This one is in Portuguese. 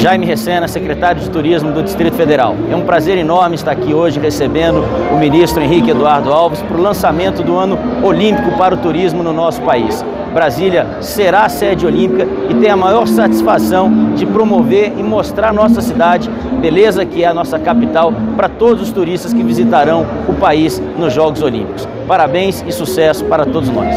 Jaime Recena, secretário de Turismo do Distrito Federal. É um prazer enorme estar aqui hoje recebendo o ministro Henrique Eduardo Alves para o lançamento do ano olímpico para o turismo no nosso país. Brasília será sede olímpica e tem a maior satisfação de promover e mostrar nossa cidade, beleza que é a nossa capital, para todos os turistas que visitarão o país nos Jogos Olímpicos. Parabéns e sucesso para todos nós.